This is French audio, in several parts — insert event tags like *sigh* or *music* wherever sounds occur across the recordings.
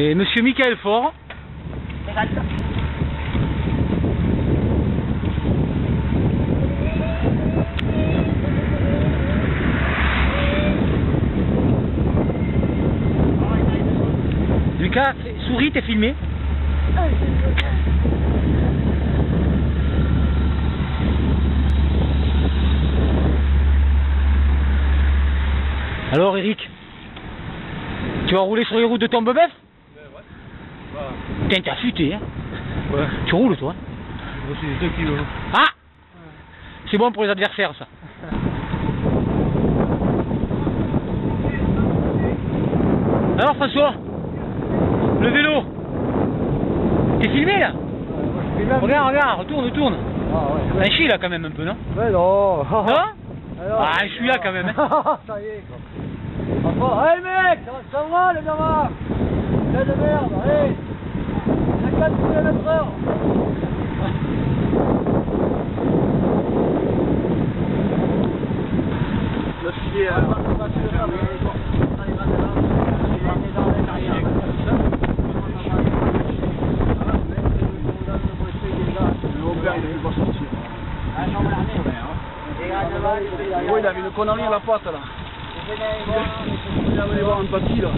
Et monsieur Michael Faure. Lucas, souris, t'es filmé. Alors Eric, tu vas rouler sur les routes de Tombebeuf Putain, hein Ouais, Tu roules, toi moi c'est 2 kilos. Ah C'est bon pour les adversaires, ça. Alors, François Le vélo T'es filmé, là Regarde, regarde, retourne, retourne. Ah ouais. Un là, quand même, un peu, non Mais non. Non *laughs* Alors, Ah, je suis là, quand même. hein. *laughs* ça y est quoi. Allez mec, ça, va les gamins C'est de merde, allez Oui, il avait une connerie à la patte là. Il avait voir un papy là.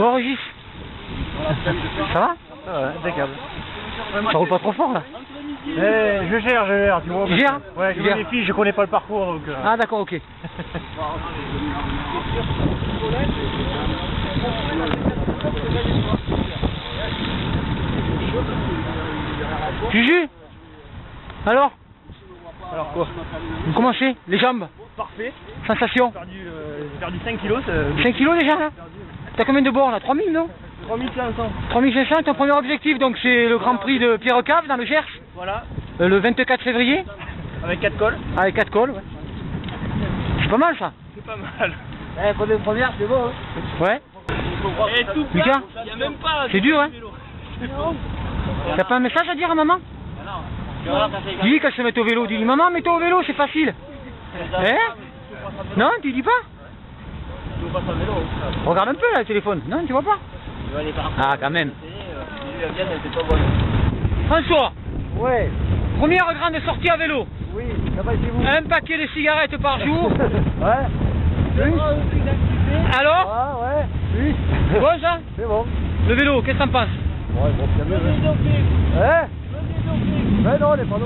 Bon, Régis Ça va Ouais, impeccable. Ça roule pas trop fort, là Eh, je gère, je gère, tu vois. Tu gères Ouais, je vois les filles, je connais pas le parcours donc. euh, Ah, d'accord, ok. Juju Alors Alors quoi Comment c'est Les jambes Parfait. Sensation J'ai perdu, euh, perdu 5 kilos, c'est 5 kilos déjà là T'as combien de bornes là 3000 non 3500. 3500, ton premier objectif donc c'est le Grand Prix de Pierre Cave dans le Gers, Voilà, euh, le 24 février, avec 4 cols. avec 4 cols. Ouais. C'est pas mal ça C'est pas mal. Eh, premières, c'est bon. Hein. Ouais. Et tout Lucas y a même pas. C'est dur hein T'as pas un message à dire à maman Dis qu'elle se mette au vélo, dis maman mets-toi au vélo, c'est facile. Hein Non, tu dis pas Regarde un peu là le téléphone, non tu vois pas Ah quand même. François, Ouais, première grande sortie à vélo, oui, ça va chez vous. un paquet de cigarettes par jour. Ouais. Oui. Alors Ah ouais, oui. C'est bon ça C'est bon. Le vélo, qu'est-ce que t'en penses Ouais, bon, c'est mieux. Hein Mais non, on n'est pas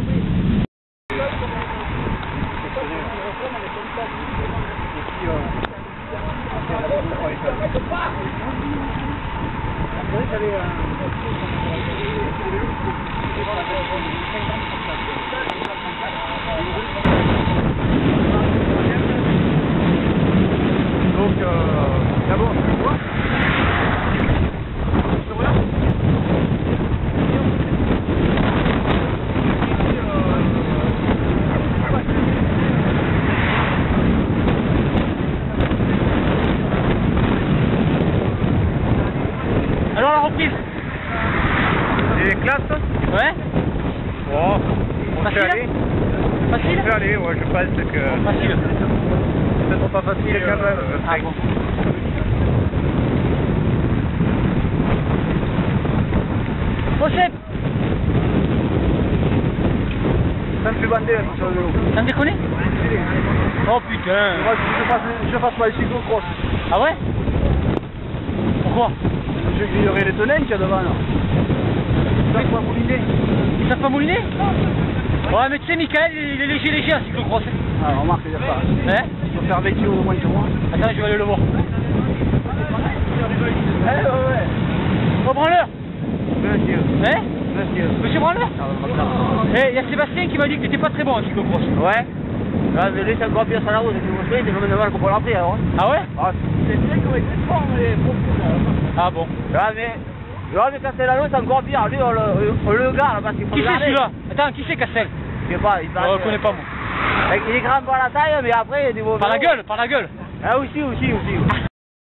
dopé. Donc, euh, d'abord, tu vois Sur là Alors la reprise Les classes Ouais Bon, on Facile peut aller. Facile On peut aller, ouais, je pense que Facile. c'est peut-être pas facile quand même. euh, Ah bon. Procède Ça me fait bander hein, sur le vélo. T'en déconnes Oh putain Moi, je fasse, je fasse pas les cyclocross. Ah ouais Pourquoi Je grillerai les tenants qu'il y a devant là. Ça pas mouliner. Ils Ouais mais tu sais Michael il est léger léger en cyclocross. Ah, remarque, il y a pas. Hein Il faut faire 20 kilos au moins que moi. Attends je vais aller le voir. Eh, ouais, ouais. Oh branleur Monsieur, Hein monsieur. Monsieur branleur Ah. Eh, il y a Sébastien qui m'a dit que t'étais pas très bon en cyclocross. Ouais. Ah, mais lui, c'est encore pire sur la route. Vous c'est comme une balle qu'on peut l'appeler, alors. hein. Ah ouais Ah, c'est vrai qu'on fort, mais Ah bon. Ah, mais. Ah, mais Castellano, c'est encore pire. Lui, on le, on le garde parce qu'il faut Qui c'est celui-là Attends, qui c'est Castel Je sais pas, il Je paraît ne que- connais pas moi. Il est grand par la taille, mais après, il y a du mauvais. Par la gueule, par la gueule. Ah, aussi, aussi, aussi.